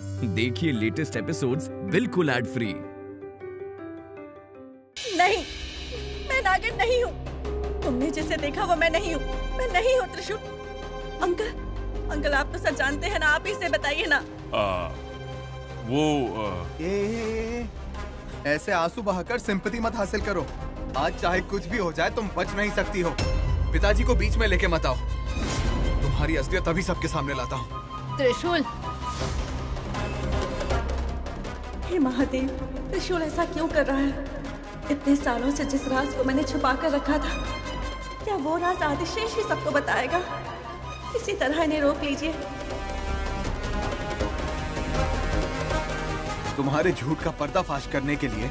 देखिए latest episodes बिल्कुल ad free नहीं मैं नागिन नहीं हूँ। तुमने जिसे देखा वो मैं नहीं हूँ। मैं नहीं हूँ त्रिशूल अंकल अंकल आप तो सच जानते हैं ना आप ही से बताइए ना। आ, वो आ, ए, ए, ए, ऐसे आँसू बहाकर सिंपति मत हासिल करो। आज चाहे कुछ भी हो जाए तुम बच नहीं सकती हो। पिताजी को बीच में लेके मत आओ। तुम्हारी असलियत अभी सबके सामने लाता हूँ। त्रिशूल हे महादेव त्रिशूल ऐसा क्यों कर रहा है? इतने सालों से जिस राज को मैंने छुपा कर रखा था क्या वो राज आदिशेष ही सबको बताएगा? इसी तरह इन्हें रोक लीजिए। तुम्हारे झूठ का पर्दाफाश करने के लिए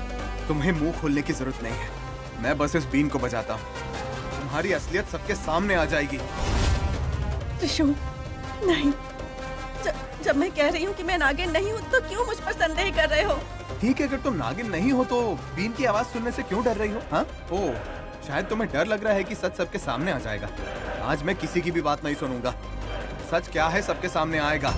तुम्हें मुँह खोलने की ज़रूरत नहीं है। मैं बस इस बीन को बजाता हूँ। तुम्हारी असलियत सबके सामने आ जाएगी। त्रिशूल नहीं जब मैं कह रही हूँ कि मैं नागिन नहीं हूँ तो क्यों मुझ पर संदेह कर रहे हो? ठीक है, अगर तुम नागिन नहीं हो तो बीन की आवाज़ सुनने से क्यों डर रही हो हाँ? ओ, शायद तुम्हें डर लग रहा है कि सच सबके सामने आ जाएगा। आज मैं किसी की भी बात नहीं सुनूँगा। सच क्या है सबके सामने आएगा?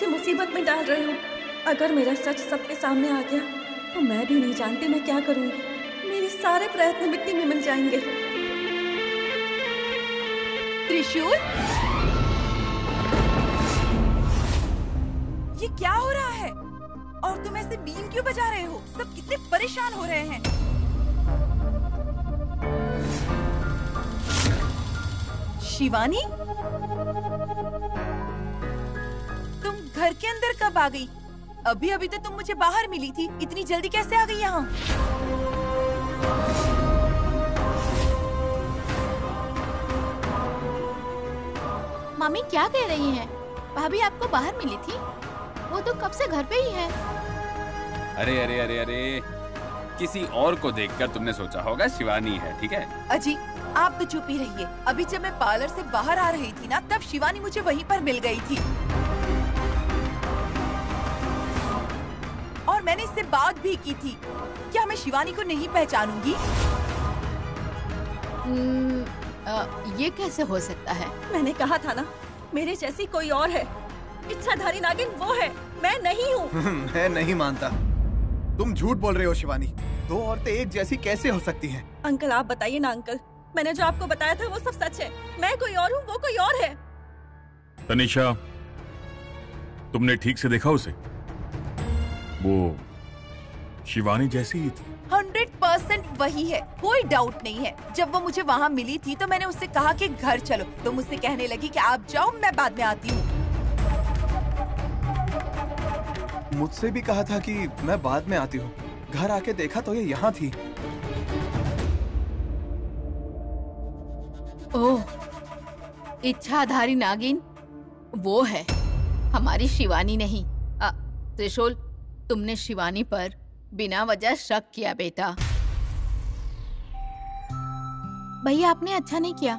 मुझे मुसीबत में डाल रहे हो। अगर मेरा सच सबके सामने आ गया तो मैं भी नहीं जानती मैं क्या करूँगी। मेरे सारे प्रयत्न मिट्टी में मिल जाएँगे। त्रिशूल? ये क्या हो रहा है? और तुम ऐसे बीन क्यों बजा रहे हो? सब कितने परेशान हो रहे हैं। शिवानी? घर के अंदर कब आ गई? अभी अभी तो तुम मुझे बाहर मिली थी। इतनी जल्दी कैसे आ गई यहाँ? मम्मी क्या कह रही हैं? भाभी आपको बाहर मिली थी? वो तो कब से घर पे ही है। अरे अरे अरे अरे। किसी और को देखकर तुमने सोचा होगा शिवानी है ठीक है? अजी आप तो चुप ही रहिए। अभी जब मैं पार्लर से बाहर आ रही थी ना तब शिवानी मुझे वहीं पर मिल गई थी। और मैंने इससे बात भी की थी। क्या मैं शिवानी को नहीं पहचानूँगी? हम्म, ये कैसे हो सकता है? मैंने कहा था ना मेरे जैसी कोई और है। इच्छाधारी नागिन वो है मैं नहीं हूँ। मैं नहीं मानता। तुम झूठ बोल रहे हो शिवानी। दो औरतें एक जैसी कैसे हो सकती हैं? अंकल आप बताइए ना अंकल। मैंने जो आपको बताया था वो सब सच है। मैं कोई और हूँ वो कोई और है। तनिषा तुमने ठीक से देखा उसे? वो शिवानी जैसी ही थी। हंड्रेड परसेंट वही है कोई डाउट नहीं है। जब वो मुझे वहाँ मिली थी तो मैंने उससे कहा कि घर चलो। तो मुझसे कहने लगी कि आप जाओ मैं बाद में आती हूँ। मुझसे भी कहा था कि मैं बाद में आती हूँ। घर आके देखा तो ये यहाँ थी। ओह इच्छाधारी नागिन वो है हमारी शिवानी नहीं। त्रिशूल तुमने शिवानी पर बिना वजह शक किया बेटा। भैया आपने अच्छा नहीं किया। आ,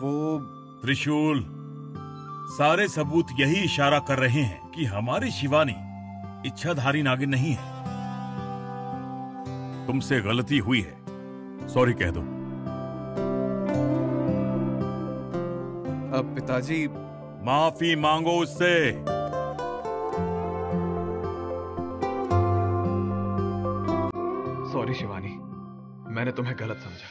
वो त्रिशूल सारे सबूत यही इशारा कर रहे हैं कि हमारी शिवानी इच्छाधारी नागिन नहीं है। तुमसे गलती हुई है। सॉरी कह दो। अब पिताजी माफ़ी मांगो उससे। मैंने तुम्हें गलत समझा।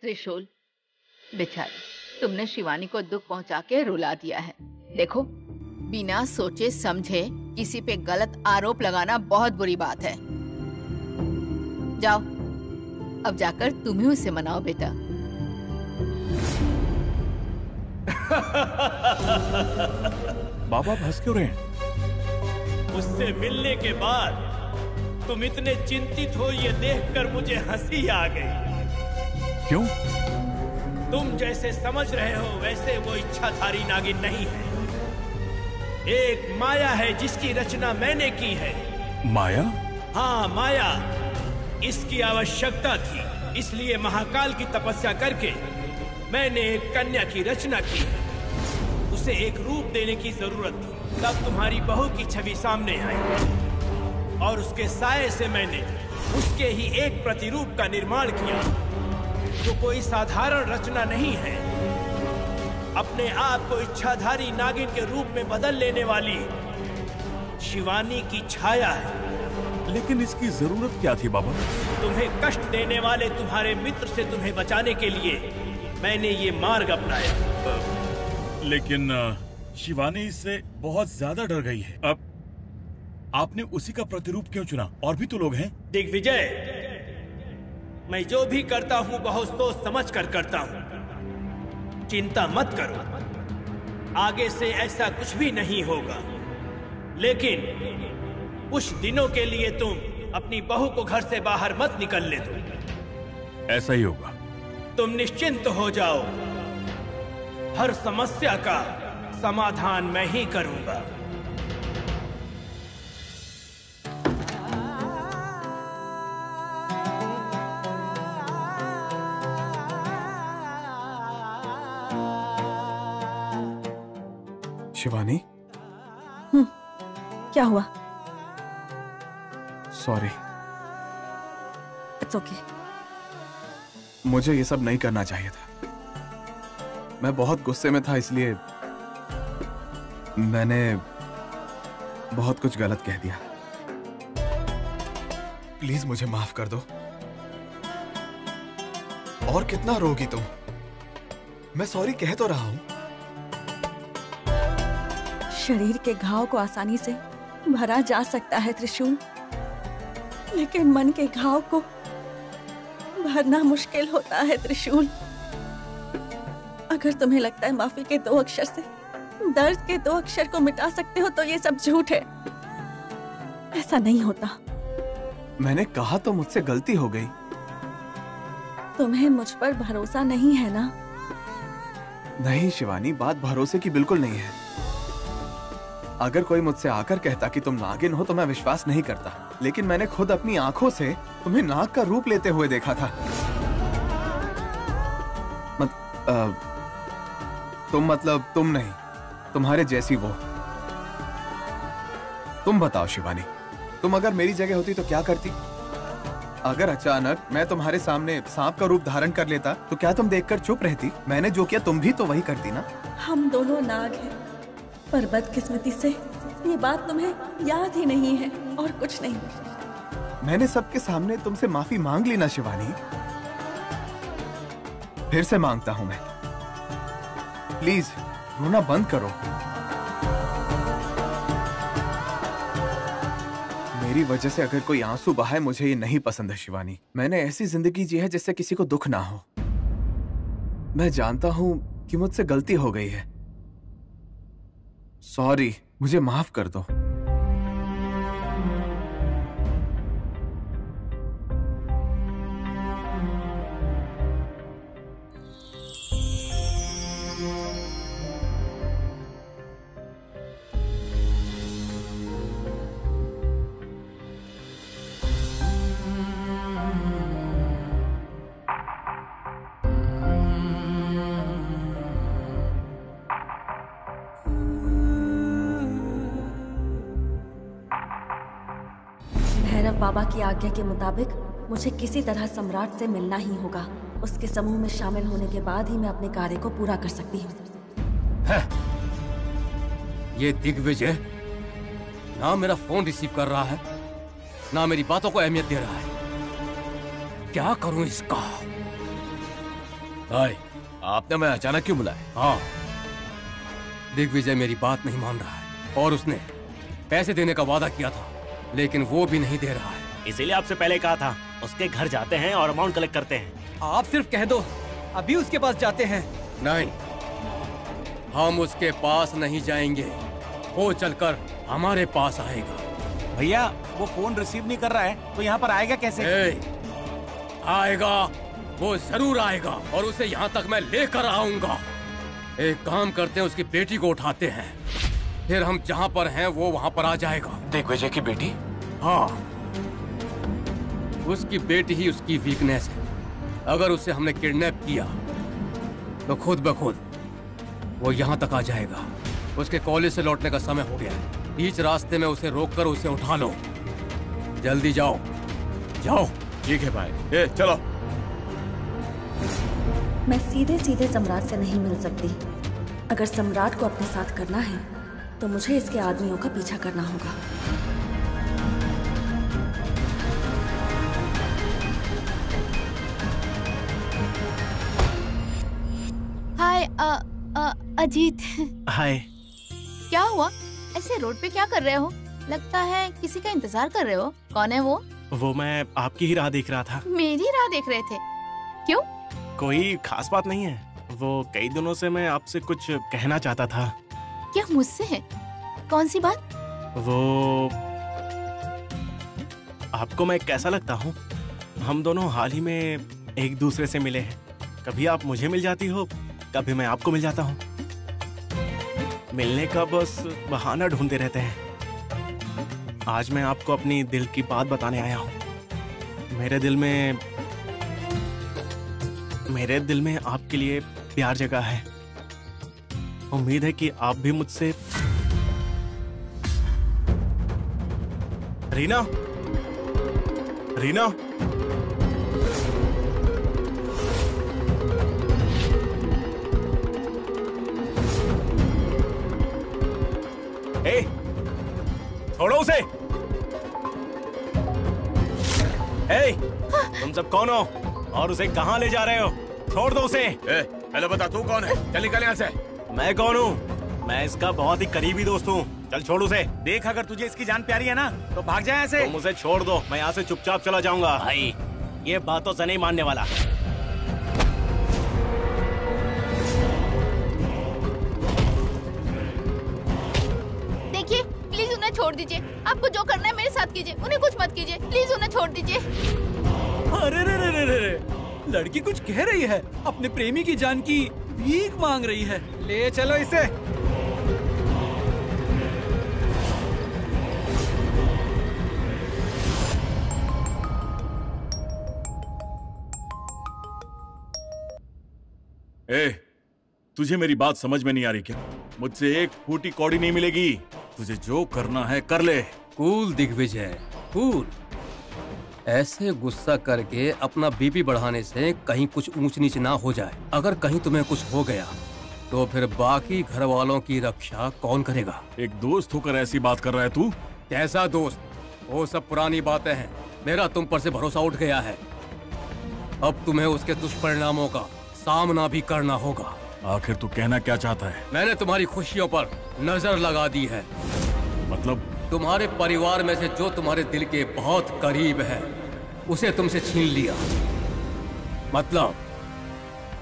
त्रिशूल, बेचारी, तुमने शिवानी को दुख पहुँचा के रुला दिया है। देखो, बिना सोचे समझे किसी पे गलत आरोप लगाना बहुत बुरी बात है। जाओ, अब जाकर तुम ही उसे मनाओ बेटा। बाबा हंस क्यों रहे हैं? उससे मिलने के बाद तुम इतने चिंतित हो ये देखकर मुझे हँसी आ गई। क्यों? तुम जैसे समझ रहे हो वैसे वो इच्छाधारी नागिन नहीं है। एक माया है जिसकी रचना मैंने की है। माया? हाँ माया। इसकी आवश्यकता थी इसलिए महाकाल की तपस्या करके मैंने एक कन्या की रचना की। है उसे एक रूप देने की ज़रूरत थी। तब तुम्हारी बहू की छवि सामने आई। और उसके साय से मैंने उसके ही एक प्रतिरूप का निर्माण किया जो कोई साधारण रचना नहीं है। अपने आप को इच्छाधारी नागिन के रूप में बदल लेने वाली शिवानी की छाया है। लेकिन इसकी ज़रूरत क्या थी बाबा? तुम्हें कष्ट देने वाले तुम्हारे मित्र से तुम्हें बचाने के लिए मैंने ये मार्ग अपनाया। लेकिन शिवानी इससे बहुत ज़्यादा डर गई है। अब आपने उसी का प्रतिरूप क्यों चुना? और भी तो लोग हैं। दिग्विजय मैं जो भी करता हूँ बहुत सोच समझ कर करता हूँ। चिंता मत करो। आगे से ऐसा कुछ भी नहीं होगा। लेकिन कुछ दिनों के लिए तुम अपनी बहू को घर से बाहर मत निकलने दो। ऐसा ही होगा। तुम निश्चिंत हो जाओ। हर समस्या का समाधान मैं ही करूँगा। शिवानी? क्या हुआ? सॉरी इट्स ओके मुझे ये सब नहीं करना चाहिए था। मैं बहुत गुस्से में था, इसलिए मैंने बहुत कुछ गलत कह दिया। प्लीज़ मुझे माफ़ कर दो। और कितना रोगी तुम। मैं सॉरी कह तो रहा हूँ। शरीर के घाव को आसानी से भरा जा सकता है, त्रिशूल। लेकिन मन के घाव को भरना मुश्किल होता है त्रिशूल। अगर तुम्हें लगता है माफ़ी के दो अक्षर से दर्द के दो अक्षर को मिटा सकते हो तो ये सब झूठ है। ऐसा नहीं होता। मैंने कहा तो मुझसे गलती हो गई। तुम्हें मुझ पर भरोसा नहीं है ना? नहीं शिवानी बात भरोसे की बिल्कुल नहीं है। अगर कोई मुझसे आकर कहता कि तुम नागिन हो तो मैं विश्वास नहीं करता। लेकिन मैंने खुद अपनी आँखों से तुम्हें नाग का रूप लेते हुए देखा था। मत, अ, तुम मतलब तुम नहीं तुम्हारे जैसी वो। तुम बताओ शिवानी तुम अगर मेरी जगह होती तो क्या करती? अगर अचानक मैं तुम्हारे सामने सांप का रूप धारण कर लेता तो क्या तुम देखकर चुप रहती? मैंने जो किया तुम भी तो वही करती ना? हम दोनों नाग हैं पर बदकिस्मती से ये बात तुम्हें याद ही नहीं है और कुछ नहीं। मैंने सबके सामने तुमसे माफ़ी मांग ली ना शिवानी। फिर से माँगता हूँ मैं। प्लीज़, रोना बंद करो। मेरी वजह से अगर कोई आँसू बहाए, मुझे ये नहीं पसंद है, शिवानी। मैंने ऐसी ज़िंदगी जी है जिससे किसी को दुख ना हो। मैं जानता हूँ कि मुझसे गलती हो गई है। सॉरी, मुझे माफ़ कर दो। आज्ञा के मुताबिक मुझे किसी तरह सम्राट से मिलना ही होगा। उसके समूह में शामिल होने के बाद ही मैं अपने कार्य को पूरा कर सकती हूँ। ये दिग्विजय ना मेरा फ़ोन रिसीव कर रहा है ना मेरी बातों को अहमियत दे रहा है। क्या करूँ इसका? भाई आपने मैं अचानक क्यों बुलाया? हाँ। दिग्विजय मेरी बात नहीं मान रहा है और उसने पैसे देने का वादा किया था लेकिन वो भी नहीं दे रहा है। इसीलिए आपसे पहले कहा था। उसके घर जाते हैं और अमाउंट कलेक्ट करते हैं। आप सिर्फ़ कह दो। अभी उसके पास जाते हैं। नहीं। हम उसके पास नहीं जाएँगे। वो चलकर हमारे पास आएगा। भैया वो फ़ोन रिसीव नहीं कर रहा है तो यहाँ पर आएगा कैसे? ए, आएगा वो ज़रूर आएगा और उसे यहाँ तक मैं लेकर आऊँगा। एक काम करते हैं उसकी बेटी को उठाते हैं। फिर हम जहाँ पर हैं वो वहाँ पर आ जाएगा। दिग्विजय की बेटी। हाँ। उसकी बेटी ही उसकी वीकनेस है। अगर उसे हमने किडनैप किया तो खुद ब खुद वो यहाँ तक आ जाएगा। उसके कॉलेज से लौटने का समय हो गया है। बीच रास्ते में उसे रोककर उसे उठा लो। जल्दी जाओ। जाओ। ठीक है भाई। ए चलो। मैं सीधे सीधे सम्राट से नहीं मिल सकती। अगर सम्राट को अपने साथ करना है तो मुझे इसके आदमियों का पीछा करना होगा। अजीत। हाय। क्या हुआ? ऐसे रोड पे क्या कर रहे हो? लगता है किसी का इंतज़ार कर रहे हो। कौन है वो? वो मैं आपकी ही राह देख रहा था। मेरी राह देख रहे थे। क्यों? कोई खास बात नहीं है। वो कई दिनों से मैं आपसे कुछ कहना चाहता था। क्या मुझसे है? कौन सी बात? वो आपको मैं कैसा लगता हूँ? हम दोनों हाल ही में एक दूसरे से मिले हैं। कभी आप मुझे मिल जाती हो? कभी मैं आपको मिल जाता हूँ। मिलने का बस बहाना ढूंढते रहते हैं। आज मैं आपको अपनी दिल की बात बताने आया हूँ। मेरे दिल में, मेरे दिल में आपके लिए प्यार जगह है। उम्मीद है कि आप भी मुझसे रीना रीना। छोड़ो उसे। ए, तुम सब कौन हो? और उसे कहाँ ले जा रहे हो? छोड़ दो उसे। ए, पहले बता तू कौन है? चल निकल यहाँ से। मैं कौन हूँ? मैं इसका बहुत ही करीबी दोस्त हूँ। चल छोड़ उसे। देख अगर तुझे इसकी जान प्यारी है ना तो भाग जाए ऐसे तुम उसे छोड़ दो। मैं यहाँ से चुपचाप चला जाऊँगा। भाई ये बातों से नहीं मानने वाला। छोड़ दीजिए। आपको जो करना है मेरे साथ कीजिए। उन्हें कुछ मत कीजिए। प्लीज़ उन्हें छोड़ दीजिए। अरे रे रे रे रे रे। लड़की कुछ कह रही है। अपने प्रेमी की जान की भीख मांग रही है। ले चलो इसे। ए, तुझे मेरी बात समझ में नहीं आ रही क्या? मुझसे एक फूटी कौड़ी नहीं मिलेगी। तुझे जो करना है कर ले। Cool Digvijay cool. ऐसे गुस्सा करके अपना बीपी बढ़ाने से कहीं कुछ ऊंच नीच ना हो जाए। अगर कहीं तुम्हें कुछ हो गया तो फिर बाकी घर वालों की रक्षा कौन करेगा? एक दोस्त होकर ऐसी बात कर रहा है तू? कैसा दोस्त? वो सब पुरानी बातें हैं। मेरा तुम पर से भरोसा उठ गया है। अब तुम्हें उसके दुष्परिणामों का सामना भी करना होगा। आखिर तू कहना क्या चाहता है? मैंने तुम्हारी खुशियों पर नज़र लगा दी है। मतलब? तुम्हारे परिवार में से जो तुम्हारे दिल के बहुत करीब है उसे तुमसे छीन लिया। मतलब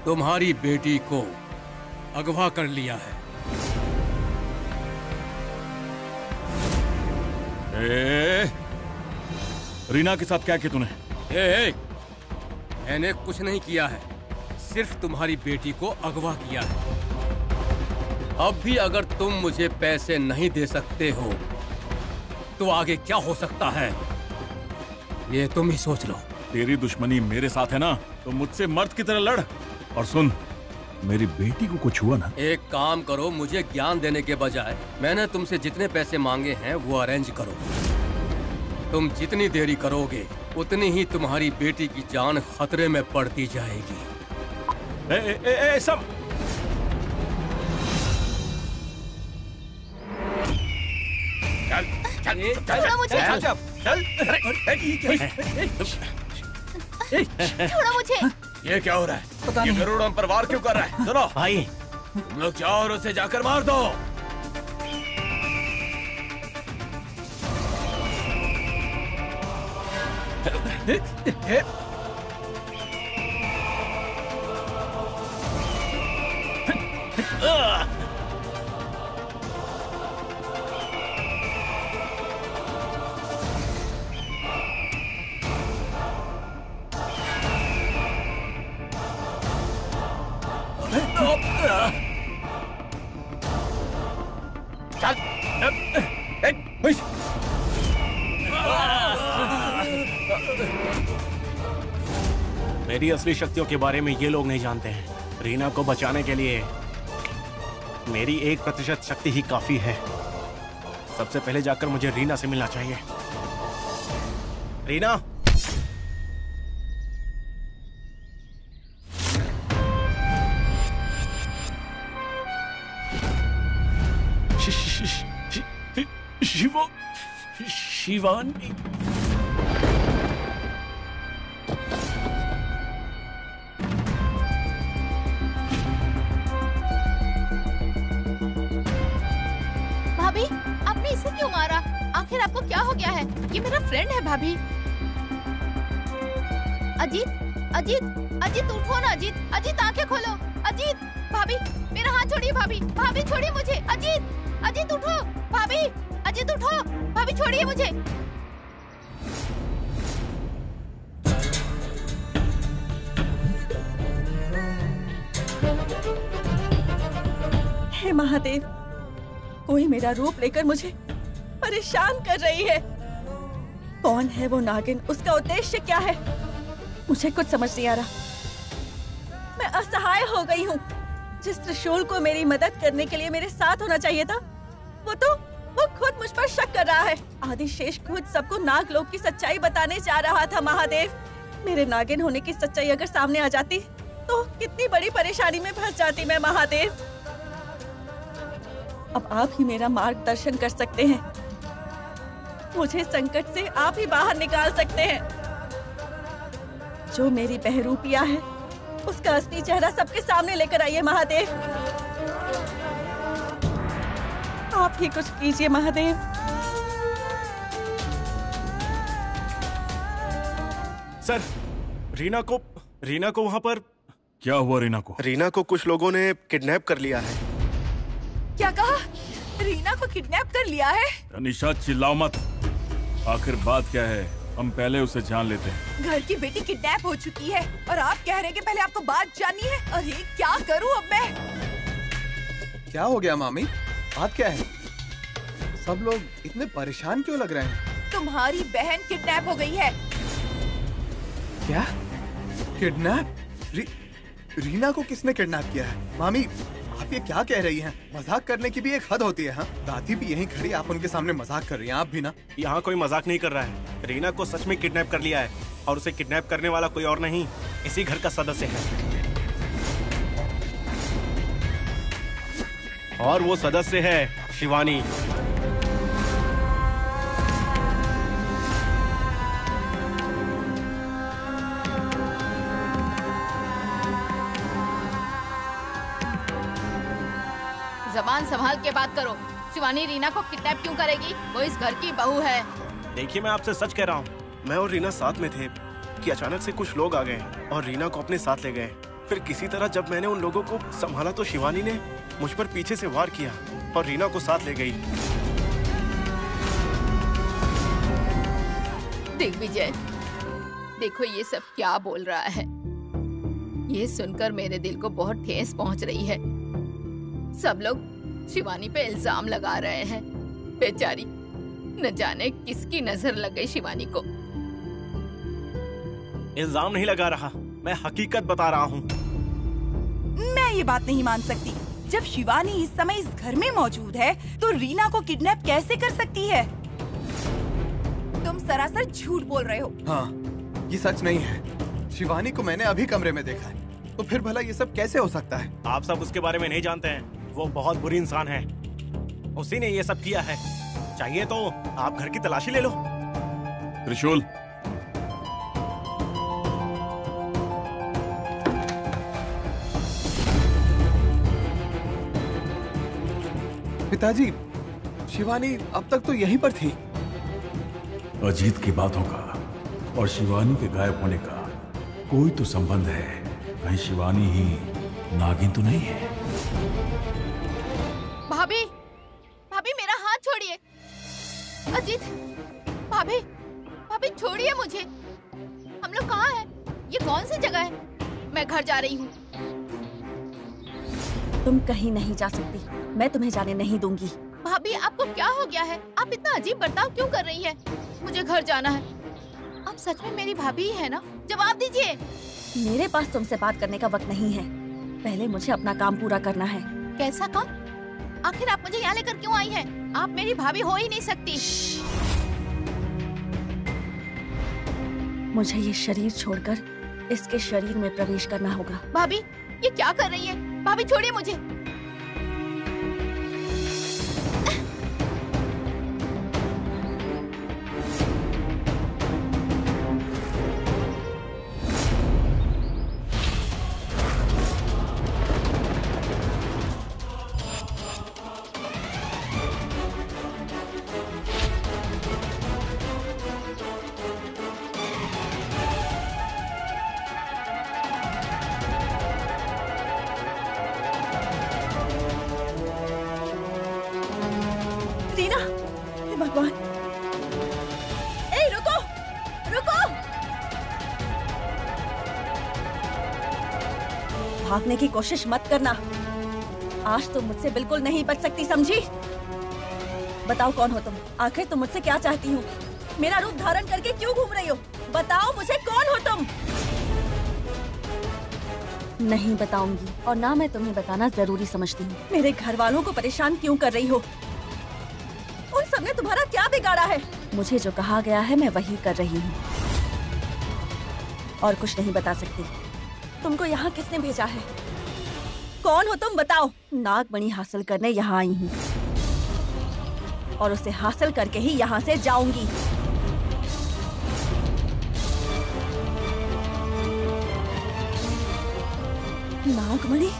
तुम्हारी बेटी को अगवा कर लिया है। ए, रीना के साथ क्या किया तूने? ए, ए, मैंने कुछ नहीं किया है। सिर्फ़ तुम्हारी बेटी को अगवा किया है। अब भी अगर तुम मुझे पैसे नहीं दे सकते हो तो आगे क्या हो सकता है? ये तुम ही सोच लो। तेरी दुश्मनी मेरे साथ है ना? तो मुझसे मर्द की तरह लड़। और सुन मेरी बेटी को कुछ हुआ ना? एक काम करो मुझे ज्ञान देने के बजाय मैंने तुमसे जितने पैसे मांगे हैं वो अरेंज करो। तुम जितनी देरी करोगे उतनी ही तुम्हारी बेटी की जान खतरे में पड़ती जाएगी। ए, ए, ए, ए, सब चल चल चल छोड़ो मुझे। चल मुझे। ये क्या हो रहा है? ये गरुड़ हम पर वार क्यों कर रहा है? सुनो। भाई। तुम लोग जाओ और उसे जाकर मार दो। चल मेरी असली शक्तियों के बारे में ये लोग नहीं जानते हैं। रीना को बचाने के लिए मेरी एक प्रतिशत शक्ति ही काफ़ी है। सबसे पहले जाकर मुझे रीना से मिलना चाहिए। रीना! शिवा शिवानी। आखिर आपको क्या हो गया है? ये मेरा फ्रेंड है, भाभी। अजीत अजीत अजीत, उठो ना, अजीत। अजीत, आँखें खोलो। अजीत, भाभी, मेरा हाथ छोड़िए, भाभी। भाभी, छोड़िए मुझे। अजीत अजीत, उठो। भाभी, अजीत, उठो। भाभी, छोड़िए मुझे। हे महादेव, कोई मेरा रूप लेकर मुझे परेशान कर रही है। कौन है वो नागिन? उसका उद्देश्य क्या है? मुझे कुछ समझ नहीं आ रहा। मैं असहाय हो गई हूँ। जिस त्रिशूल को मेरी मदद करने के लिए मेरे साथ होना चाहिए था, वो तो वो खुद मुझ पर शक कर रहा है। आदिशेष खुद सबको नागलोक की सच्चाई बताने जा रहा था, महादेव। मेरे नागिन होने की सच्चाई अगर सामने आ जाती तो कितनी बड़ी परेशानी में फंस जाती मैं, महादेव। अब आप ही मेरा मार्गदर्शन कर सकते हैं। मुझे संकट से आप ही बाहर निकाल सकते हैं। जो मेरी बहरूपिया है उसका असली चेहरा सबके सामने लेकर आइए महादेव। आप ही कुछ कीजिए महादेव। सर रीना को रीना को वहाँ पर क्या हुआ रीना को? रीना को कुछ लोगों ने किडनैप कर लिया है। क्या कहा? रीना को किडनैप कर लिया है? तनिषा चिल्लाओ मत। आखिर बात क्या है? हम पहले उसे जान लेते हैं। घर की बेटी किडनैप हो चुकी है और आप कह रहे हैं कि पहले आपको बात जाननी है? अरे क्या करूँ अब मैं? क्या हो गया मामी? बात क्या है? सब लोग इतने परेशान क्यों लग रहे हैं? तुम्हारी बहन किडनैप हो गई है। क्या? किडनैप? री, रीना को किसने किडनैप किया है? मामी आप ये क्या कह रही हैं? मज़ाक करने की भी एक हद होती है, हा? दादी भी यहीं खड़ी, आप उनके सामने मज़ाक कर रही हैं, आप भी ना? यहाँ कोई मज़ाक नहीं कर रहा है। रीना को सच में किडनैप कर लिया है, और उसे किडनैप करने वाला कोई और नहीं। इसी घर का सदस्य है। और वो सदस्य है शिवानी। जबान संभाल के बात करो। शिवानी रीना को किडनैप क्यों करेगी? वो इस घर की बहू है। देखिए मैं आपसे सच कह रहा हूँ। मैं और रीना साथ में थे कि अचानक से कुछ लोग आ गए और रीना को अपने साथ ले गए फिर किसी तरह जब मैंने उन लोगों को संभाला तो शिवानी ने मुझ पर पीछे से वार किया और रीना को साथ ले गई। दिग्विजय देखो ये सब क्या बोल रहा है। ये सुनकर मेरे दिल को बहुत ठेस पहुँच रही है। सब लोग शिवानी पे इल्ज़ाम लगा रहे हैं। बेचारी न जाने किसकी नज़र लग गई शिवानी को। इल्ज़ाम नहीं लगा रहा मैं हकीकत बता रहा हूँ। मैं ये बात नहीं मान सकती। जब शिवानी इस समय इस घर में मौजूद है तो रीना को किडनैप कैसे कर सकती है? तुम सरासर झूठ बोल रहे हो। हाँ ये सच नहीं है। शिवानी को मैंने अभी कमरे में देखा है। तो फिर भला ये सब कैसे हो सकता है? आप सब उसके बारे में नहीं जानते हैं। वो बहुत बुरी इंसान है। उसी ने ये सब किया है। चाहिए तो आप घर की तलाशी ले लो। त्रिशूल। पिताजी शिवानी अब तक तो यहीं पर थी। अजीत की बातों का और शिवानी के गायब होने का कोई तो संबंध है। कहीं शिवानी ही नागिन तो नहीं है। भाभी भाभी मेरा हाथ छोड़िए। अजीत भाभी भाभी छोड़िए मुझे। हम लोग कहाँ हैं? ये कौन सी जगह है? मैं घर जा रही हूँ। तुम कहीं नहीं जा सकती। मैं तुम्हें जाने नहीं दूँगी। भाभी आपको क्या हो गया है? आप इतना अजीब बर्ताव क्यों कर रही है? मुझे घर जाना है। आप सच में मेरी भाभी है ना? जवाब दीजिए। मेरे पास तुमसे बात करने का वक्त नहीं है। पहले मुझे अपना काम पूरा करना है। कैसा काम? आखिर आप मुझे यहाँ लेकर क्यों आई हैं? आप मेरी भाभी हो ही नहीं सकती। मुझे ये शरीर छोड़कर इसके शरीर में प्रवेश करना होगा। भाभी ये क्या कर रही है? भाभी छोड़िए मुझे। भागने की कोशिश मत करना। आज तुम मुझसे बिल्कुल नहीं बच सकती, समझी? बताओ कौन हो तुम? आखिर तुम मुझसे क्या चाहती हो? मेरा रूप धारण करके क्यों घूम रही हो? बताओ मुझे कौन हो तुम? नहीं बताऊँगी, और ना मैं तुम्हें बताना ज़रूरी समझती हूँ। मेरे घर वालों को परेशान क्यों कर रही हो? उन सबने तुम्हारा क्या बिगाड़ा है? मुझे जो कहा गया है, मैं वही कर रही हूँ। और कुछ नहीं बता सकती। तुमको यहाँ किसने भेजा है? कौन हो तुम, बताओ। नागमणि हासिल करने यहाँ आई हूँ। और उसे हासिल करके ही यहाँ से जाऊँगी। नागमणि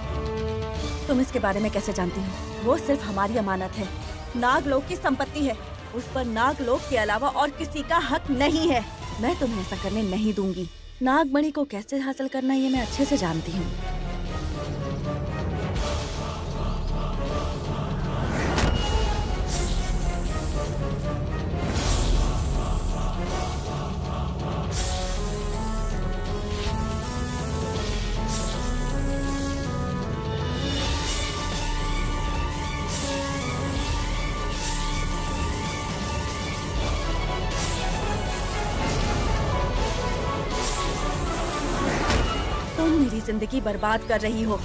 तुम इसके बारे में कैसे जानती हो? वो सिर्फ़ हमारी अमानत है। नागलोक की संपत्ति है। उस पर नागलोक के अलावा और किसी का हक नहीं है। मैं तुम्हें ऐसा करने नहीं दूँगी। नागमणि को कैसे हासिल करना ये मैं अच्छे से जानती हूँ। ज़िंदगी बर्बाद कर रही हो।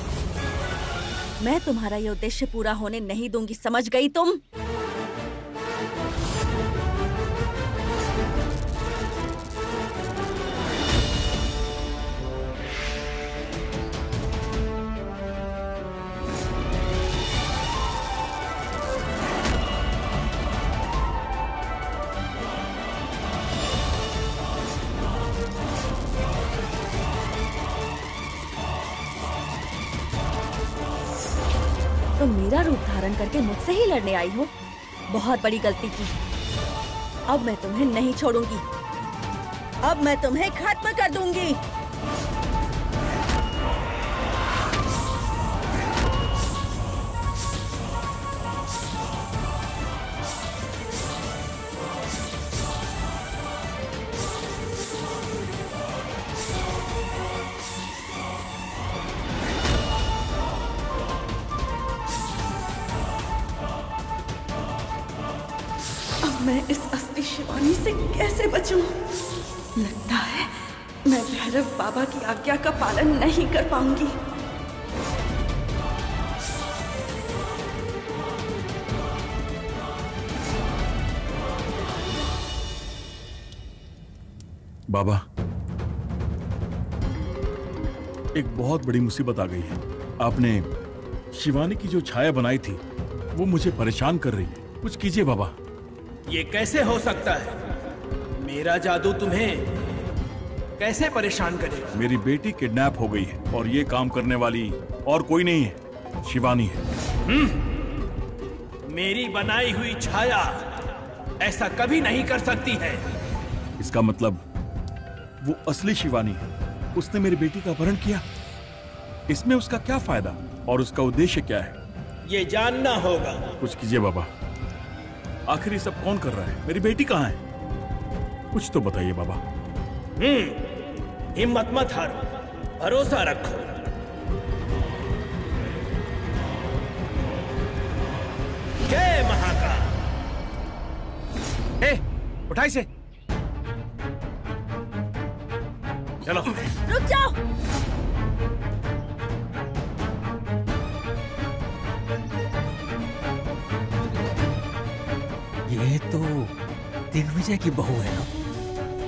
मैं तुम्हारा ये उद्देश्य पूरा होने नहीं दूँगी, समझ गई तुम? करके मुझसे ही लड़ने आई हो। बहुत बड़ी गलती की। अब मैं तुम्हें नहीं छोड़ूँगी। अब मैं तुम्हें खत्म कर दूँगी। मैं इस असली शिवानी से कैसे बचूं? लगता है मैं भैरव बाबा की आज्ञा का पालन नहीं कर पाऊँगी। बाबा, एक बहुत बड़ी मुसीबत आ गई है। आपने शिवानी की जो छाया बनाई थी, वो मुझे परेशान कर रही है। कुछ कीजिए बाबा। ये कैसे हो सकता है? मेरा जादू तुम्हें कैसे परेशान करेगा? मेरी बेटी किडनैप हो गई है और ये काम करने वाली और कोई नहीं है। शिवानी है। मेरी बनाई हुई छाया ऐसा कभी नहीं कर सकती है। इसका मतलब वो असली शिवानी है। उसने मेरी बेटी का अपहरण किया। इसमें उसका क्या फ़ायदा और उसका उद्देश्य क्या है? ये जानना होगा। कुछ कीजिए बाबा। आखिर ये सब कौन कर रहा है? मेरी बेटी कहाँ है? कुछ तो बताइए बाबा। हम्म हिम्मत मत हारो। भरोसा रखो। जय महाकाल। ए, उठा इसे चलो। रुक जाओ। तो दिग्विजय की बहू है ना?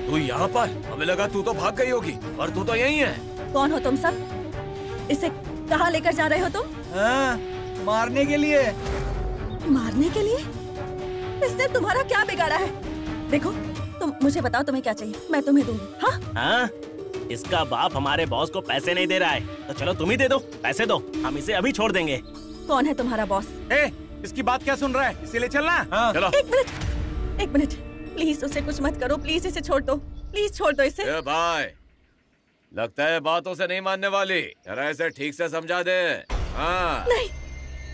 तू यहाँ पर? हमें लगा तू तो भाग गई होगी और तू तो यहीं है। कौन हो तुम सब? इसे कहाँ लेकर जा रहे हो तुम? हाँ, मारने के लिए। मारने के लिए? इसने तुम्हारा क्या बिगाड़ा है? देखो तुम मुझे बताओ तुम्हें क्या चाहिए मैं तुम्हें दूँगी हाँ? हाँ इसका बाप हमारे बॉस को पैसे नहीं दे रहा है। तो चलो तुम ही दे दो पैसे दो हम इसे अभी छोड़ देंगे। कौन है तुम्हारा बॉस ए, इसकी बात क्या सुन रहा है? इसीलिए चलना। हाँ। चलो। एक मिनट। एक मिनट। प्लीज़ उसे कुछ मत करो। प्लीज़ इसे छोड़ दो। प्लीज़ छोड़ दो इसे। भाई लगता है बातों से नहीं मानने वाली। जरा इसे ठीक से समझा दे। हाँ। नहीं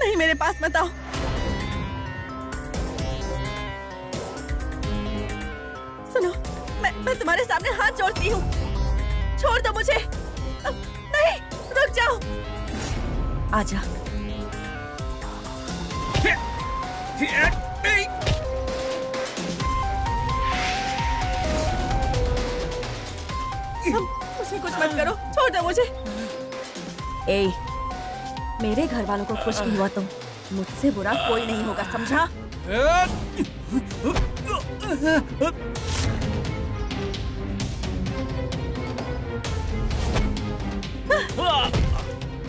नहीं मेरे पास मत आओ। सुनो मैं मैं तुम्हारे सामने हाथ जोड़ती हूँ। छोड़ दो मुझे। नहीं रुक जाओ। आजा। मुझे कुछ मत करो। छोड़ दो मुझे। ए मेरे घर वालों को खुश नहीं हुआ तुम। मुझसे बुरा कोई नहीं होगा समझा?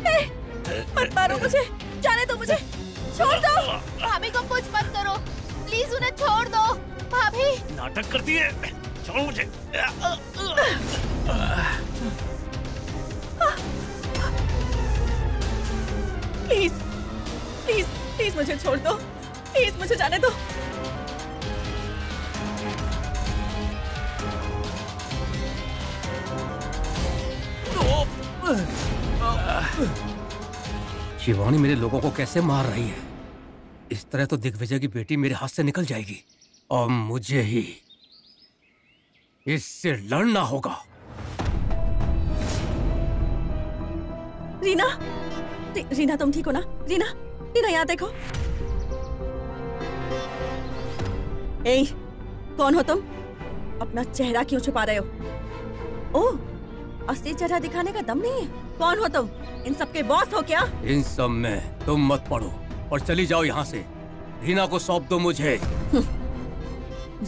ए, मत मारो मुझे। जाने दो मुझे। छोड़ दो। भाभी को कुछ मत करो। प्लीज़ उन्हें छोड़ दो। भाभी। नाटक करती है। छोड़ मुझे। प्लीज़ प्लीज़ प्लीज़ मुझे छोड़ दो। प्लीज़ मुझे जाने दो। शिवानी मेरे लोगों को कैसे मार रही है? इस तरह तो दिग्विजय की बेटी मेरे हाथ से निकल जाएगी, और मुझे ही इससे लड़ना होगा। रीना री, रीना तुम ठीक हो ना? रीना रीना यहाँ देखो। ए कौन हो तुम? अपना चेहरा क्यों छुपा रहे हो? ओह असली चेहरा दिखाने का दम नहीं है। कौन हो तुम? इन सब के बॉस हो क्या? इन सब में तुम मत पड़ो और चली जाओ यहाँ से। रीना को सौंप दो मुझे।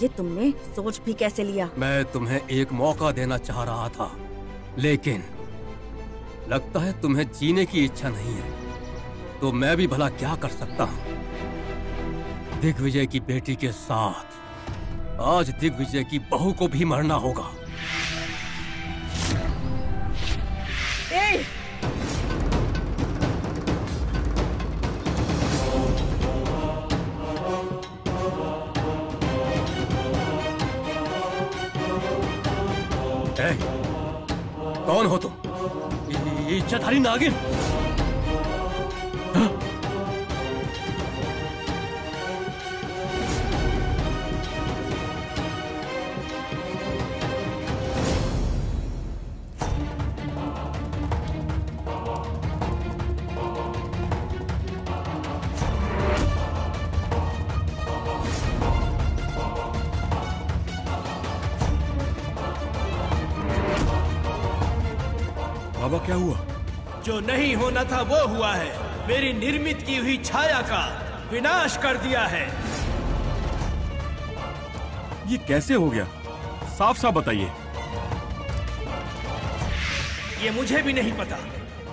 ये तुमने सोच भी कैसे लिया? मैं तुम्हें एक मौका देना चाह रहा था लेकिन लगता है तुम्हें जीने की इच्छा नहीं है। तो मैं भी भला क्या कर सकता हूँ? दिग्विजय की बेटी के साथ आज दिग्विजय की बहू को भी मरना होगा। ए! ए, कौन हो तुम? ये- ये इच्छाधारी नागिन हाँ? होना था वो हुआ है। मेरी निर्मित की हुई छाया का विनाश कर दिया है। ये कैसे हो गया? साफ़ साफ़ बताइए। ये मुझे भी नहीं पता।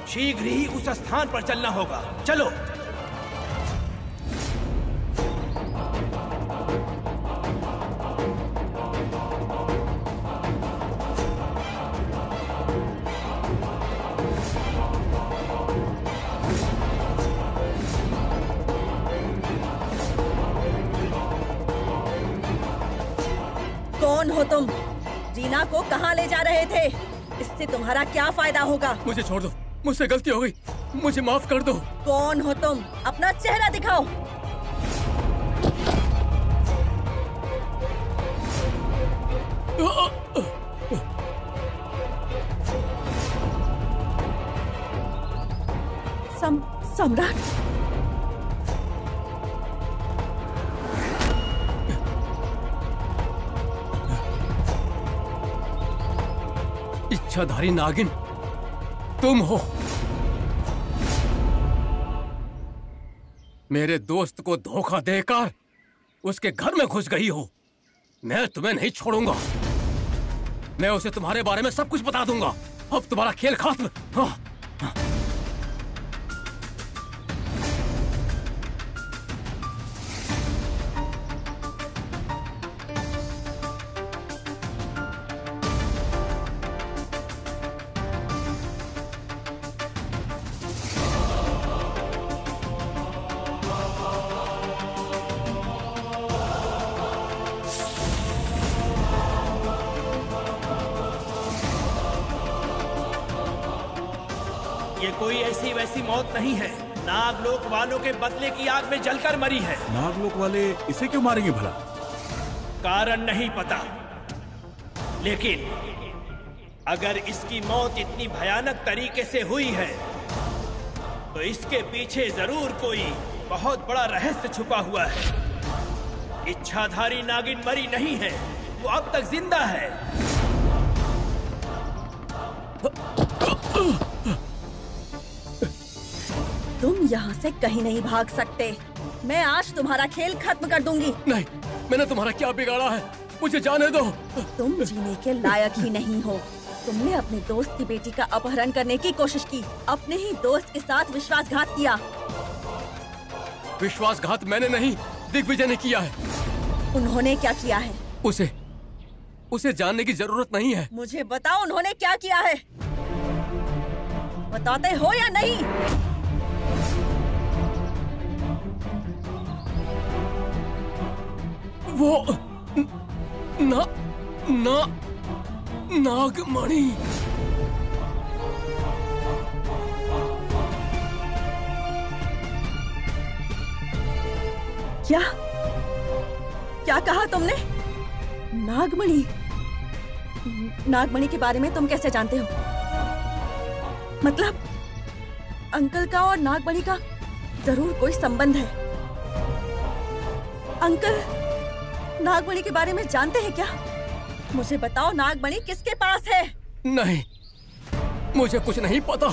शीघ्र ही उस स्थान पर चलना होगा। चलो। तुम्हारा क्या फ़ायदा होगा? मुझे छोड़ दो। मुझसे गलती हो गई। मुझे माफ़ कर दो। कौन हो तुम? अपना चेहरा दिखाओ। सम सम्राट इच्छाधारी नागिन, तुम हो। मेरे दोस्त को धोखा देकर उसके घर में घुस गई हो। मैं तुम्हें नहीं छोड़ूँगा। मैं उसे तुम्हारे बारे में सब कुछ बता दूँगा। अब तुम्हारा खेल खत्म। हाँ। वालों के बदले की आग में जलकर मरी है। नागलोक वाले इसे क्यों मारेंगे भला? कारण नहीं पता। लेकिन अगर इसकी मौत इतनी भयानक तरीके से हुई है तो इसके पीछे ज़रूर कोई बहुत बड़ा रहस्य छुपा हुआ है। इच्छाधारी नागिन मरी नहीं है वो अब तक ज़िंदा है। यहाँ से कहीं नहीं भाग सकते। मैं आज तुम्हारा खेल खत्म कर दूँगी। नहीं मैंने तुम्हारा क्या बिगाड़ा है? मुझे जाने दो। तुम जीने के लायक ही नहीं हो। तुमने अपने दोस्त की बेटी का अपहरण करने की कोशिश की। अपने ही दोस्त के साथ विश्वासघात किया। विश्वासघात मैंने नहीं दिग्विजय ने किया है। उन्होंने क्या किया है? उसे उसे जानने की ज़रूरत नहीं है। मुझे बताओ उन्होंने क्या किया है? बताते हो या नहीं? वो न, ना नागमणि। क्या? क्या कहा तुमने? नागमणि। नागमणि के बारे में तुम कैसे जानते हो? मतलब अंकल का और नागमणि का ज़रूर कोई संबंध है। अंकल नागमणि के बारे में जानते हैं क्या? मुझे बताओ नागमणि किसके पास है? नहीं मुझे कुछ नहीं पता।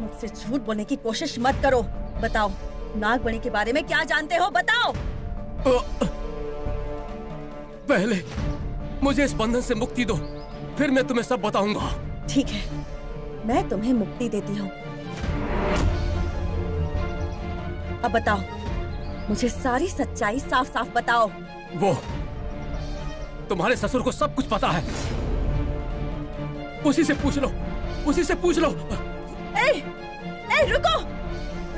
मुझसे झूठ बोलने की कोशिश मत करो। बताओ नागमणि के बारे में क्या जानते हो? बताओ। पहले मुझे इस बंधन से मुक्ति दो फिर मैं तुम्हें सब बताऊँगा। ठीक है मैं तुम्हें मुक्ति देती हूँ। अब बताओ मुझे सारी सच्चाई साफ़ साफ़ बताओ। वो तुम्हारे ससुर को सब कुछ पता है। उसी से पूछ लो। उसी से पूछ लो। ए, ए, रुको।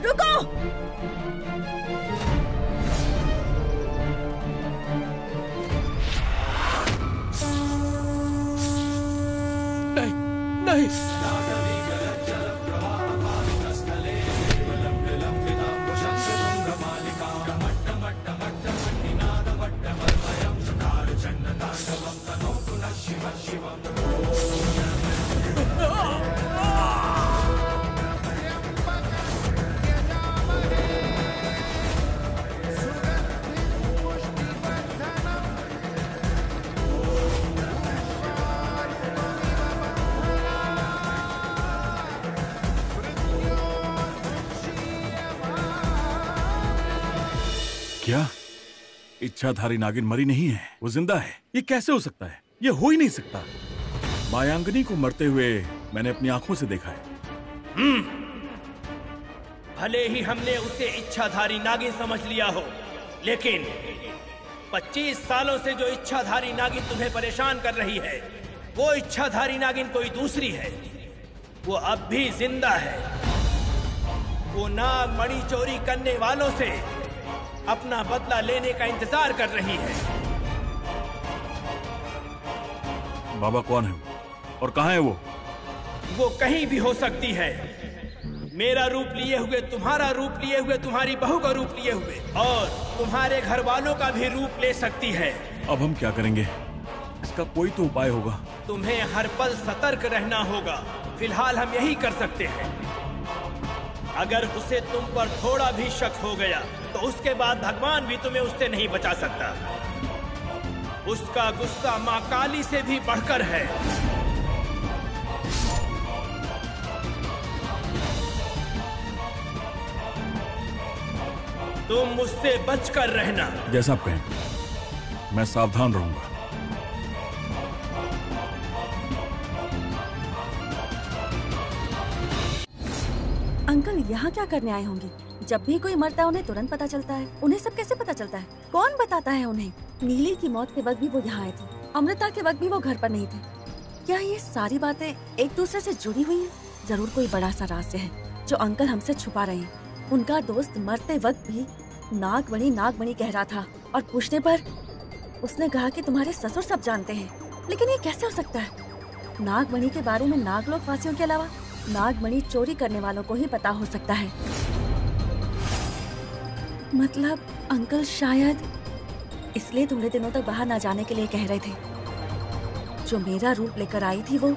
रुको। नहीं नहीं। इच्छाधारी नागिन मरी नहीं है। वो ज़िंदा है। ये कैसे हो सकता है? ये हो ही नहीं सकता। मायांगनी को मरते हुए मैंने अपनी आँखों से देखा है। भले ही हमने उसे इच्छाधारी नागिन समझ लिया हो, लेकिन 25 सालों से जो इच्छाधारी नागिन तुम्हें परेशान कर रही है, वो इच्छाधारी नागिन कोई दूसरी है। वो अब भी ज़िंदा है। वो नाग मणि चोरी करने वालों से अपना बदला लेने का इंतज़ार कर रही है। बाबा कौन है और कहा है वो? वो कहीं भी हो सकती है। मेरा रूप लिए हुए तुम्हारा रूप लिए हुए तुम्हारी बहू का रूप लिए हुए और तुम्हारे घर वालों का भी रूप ले सकती है। अब हम क्या करेंगे? इसका कोई तो उपाय होगा। तुम्हें हर पल सतर्क रहना होगा। फ़िलहाल हम यही कर सकते हैं। अगर उसे तुम पर थोड़ा भी शक हो गया तो उसके बाद भगवान भी तुम्हें उससे नहीं बचा सकता। उसका गुस्सा माँ काली से भी बढ़कर है। तुम मुझसे बचकर रहना। जैसा आप कहें, मैं सावधान रहूँगा। अंकल यहाँ क्या करने आए होंगे? जब भी कोई मरता है, उन्हें तुरंत पता चलता है। उन्हें सब कैसे पता चलता है? कौन बताता है उन्हें? नीली की मौत के वक्त भी वो यहाँ आए थे। अमृता के वक्त भी वो घर पर नहीं थे। क्या ये सारी बातें एक दूसरे से जुड़ी हुई हैं? ज़रूर कोई बड़ा सा रहस्य है, जो अंकल हमसे छुपा रहे हैं। उनका दोस्त मरते वक्त भी नागमणि नागमणि कह रहा था और पूछने पर उसने कहा कि तुम्हारे ससुर सब जानते हैं, लेकिन ये कैसे हो सकता है? नागमणि के बारे में नागलोक वासियों के अलावा नागमणि चोरी करने वालों को ही पता हो सकता है। मतलब अंकल शायद इसलिए थोड़े दिनों तक बाहर ना जाने के लिए कह रहे थे। जो मेरा रूप लेकर आई थी वो,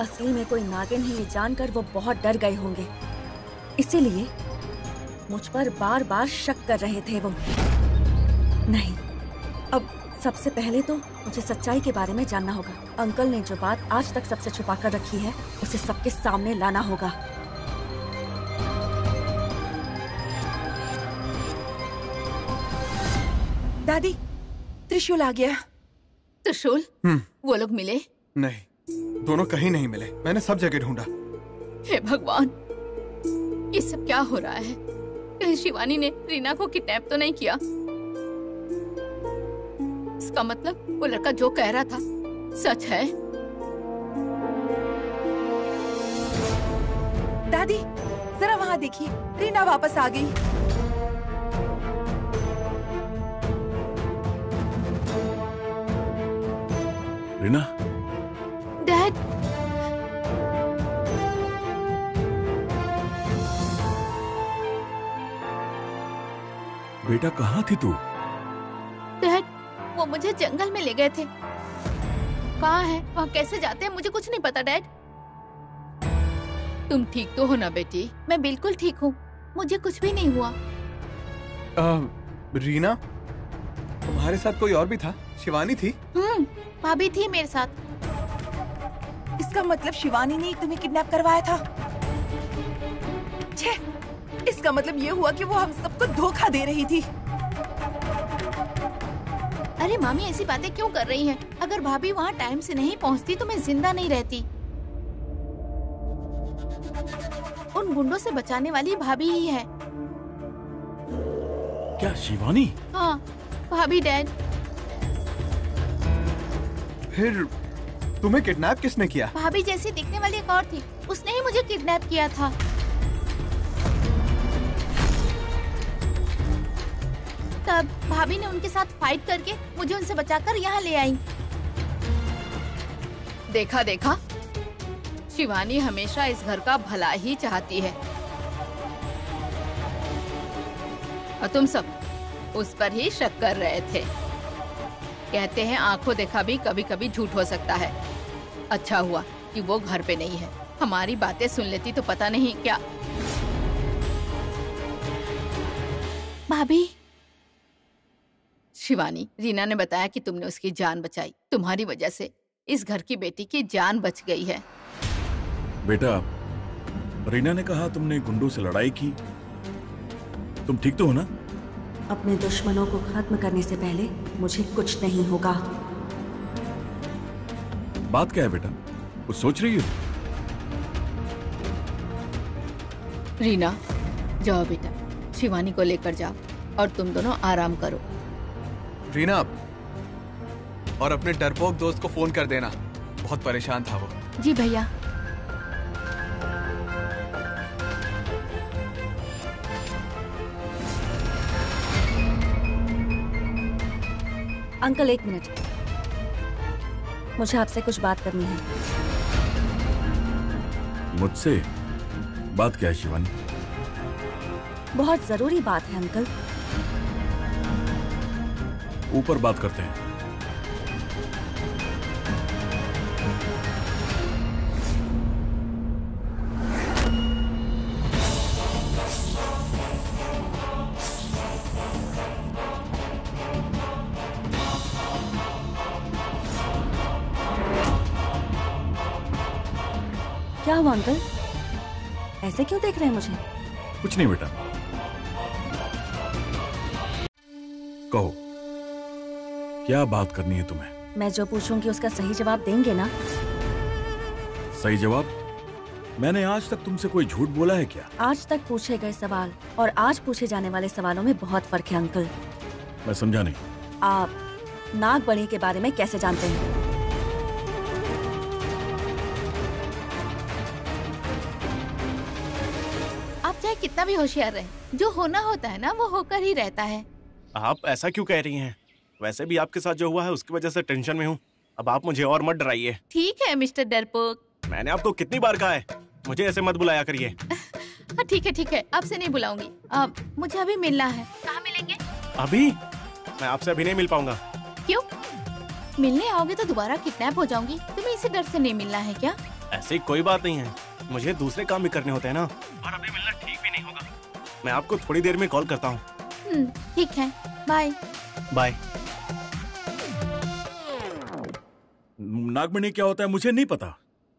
असली में कोई नागिन है ये जानकर वो बहुत डर गए होंगे। इसीलिए मुझ पर बार बार शक कर रहे थे वो। नहीं सबसे पहले तो मुझे सच्चाई के बारे में जानना होगा। अंकल ने जो बात आज तक सबसे छुपा कर रखी है उसे सबके सामने लाना होगा। दादी त्रिशूल आ गया। त्रिशूल? हम्म। वो लोग मिले? नहीं दोनों कहीं नहीं मिले। मैंने सब जगह ढूंढा। हे भगवान ये सब क्या हो रहा है? कहीं शिवानी ने रीना को किडनैप तो नहीं किया? इसका मतलब वो लड़का जो कह रहा था सच है? दादी जरा वहाँ देखिए। रीना वापस आ गई। रीना? डैड? बेटा कहाँ थी तू? वो मुझे जंगल में ले गए थे। कहाँ है? वहाँ कैसे जाते हैं? मुझे कुछ नहीं पता डैड। तुम ठीक तो हो ना बेटी? मैं बिल्कुल ठीक हूँ। मुझे कुछ भी नहीं हुआ। आ, रीना? तुम्हारे साथ कोई और भी था? शिवानी थी? हम्म भाभी थी मेरे साथ। इसका मतलब शिवानी ने तुम्हें किडनैप करवाया था। छे, इसका मतलब ये हुआ कि वो हम सबको धोखा दे रही थी। अरे मामी ऐसी बातें क्यों कर रही हैं? अगर भाभी वहाँ टाइम से नहीं पहुँचती तो मैं ज़िंदा नहीं रहती। उन गुंडों से बचाने वाली भाभी ही है। क्या शिवानी? हाँ भाभी डैड। फिर तुम्हें किडनैप किसने किया? भाभी जैसी दिखने वाली एक और थी। उसने ही मुझे किडनैप किया था। तब भाभी ने उनके साथ फाइट करके मुझे उनसे बचाकर यहाँ ले आई। देखा देखा। शिवानी हमेशा इस घर का भला ही चाहती है। और तुम सब उस पर ही शक कर रहे थे। कहते हैं आँखों देखा भी कभी कभी झूठ हो सकता है। अच्छा हुआ कि वो घर पे नहीं है। हमारी बातें सुन लेती तो पता नहीं क्या। भाभी शिवानी रीना ने बताया कि तुमने उसकी जान बचाई। तुम्हारी वजह से इस घर की बेटी की जान बच गई है। बेटा रीना ने कहा तुमने गुंडों से लड़ाई की। तुम ठीक तो हो ना? अपने दुश्मनों को खत्म करने से पहले मुझे कुछ नहीं होगा। बात क्या है बेटा? कुछ सोच रही हो? रीना जाओ बेटा शिवानी को लेकर जाओ और तुम दोनों आराम करो। रीना और अपने डरपोक दोस्त को फ़ोन कर देना। बहुत परेशान था वो। जी भैया। अंकल एक मिनट। मुझे आपसे कुछ बात करनी है। मुझसे? बात क्या है शिवानी? बहुत ज़रूरी बात है अंकल। ऊपर बात करते हैं। क्या हुआ अंकल? ऐसे क्यों देख रहे हैं मुझे? कुछ नहीं बेटा। क्या बात करनी है तुम्हें? मैं जो पूछूँगी उसका सही जवाब देंगे ना? सही जवाब? मैंने आज तक तुमसे कोई झूठ बोला है क्या? आज तक पूछे गए सवाल और आज पूछे जाने वाले सवालों में बहुत फ़र्क है अंकल। मैं समझा नहीं। आप नागबणी के बारे में कैसे जानते हैं? आप चाहे कितना भी होशियार रहे जो होना होता है ना वो होकर ही रहता है। आप ऐसा क्यों कह रही हैं? वैसे भी आपके साथ जो हुआ है उसकी वजह से टेंशन में हूँ। अब आप मुझे और मत डराइए। ठीक है मिस्टर डरपोक। मैंने आपको कितनी बार कहा है? मुझे ऐसे मत बुलाया करिए। हाँ ठीक है ठीक है। आपसे नहीं बुलाऊँगी। अब मुझे अभी मिलना है। कहाँ मिलेंगे? अभी? मैं आपसे अभी नहीं मिल पाऊँगा। क्यों? मिलने आओगे तो दोबारा किडनैप हो जाऊँगी। तुम्हें इसी डर से नहीं मिलना है क्या? ऐसी कोई बात नहीं है। मुझे दूसरे काम भी करने होते हैं ना। और अभी मिलना ठीक भी नहीं होगा। मैं आपको थोड़ी देर में कॉल करता हूँ। हम्म, ठीक है। बाय। बाय। नागमणि क्या होता है मुझे नहीं पता।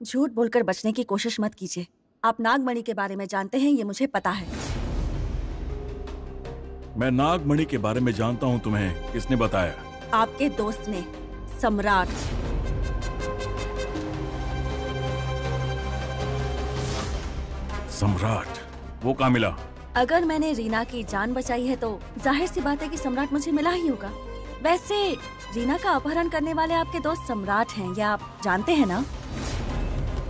झूठ बोलकर बचने की कोशिश मत कीजिए। आप नागमणि के बारे में जानते हैं ये मुझे पता है। मैं नागमणि के बारे में जानता हूँ तुम्हें किसने बताया? आपके दोस्त ने सम्राट। सम्राट वो कहाँ मिला? अगर मैंने रीना की जान बचाई है तो ज़ाहिर सी बात है कि सम्राट मुझे मिला ही होगा। वैसे रीना का अपहरण करने वाले आपके दोस्त सम्राट हैं ये आप जानते हैं ना?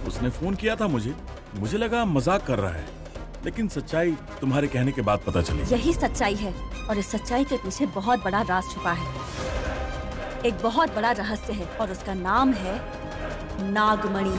उसने फ़ोन किया था मुझे। मुझे लगा मज़ाक कर रहा है। लेकिन सच्चाई तुम्हारे कहने के बाद पता चली। यही सच्चाई है और इस सच्चाई के पीछे बहुत बड़ा राज छुपा है। एक बहुत बड़ा रहस्य है और उसका नाम है नागमणि।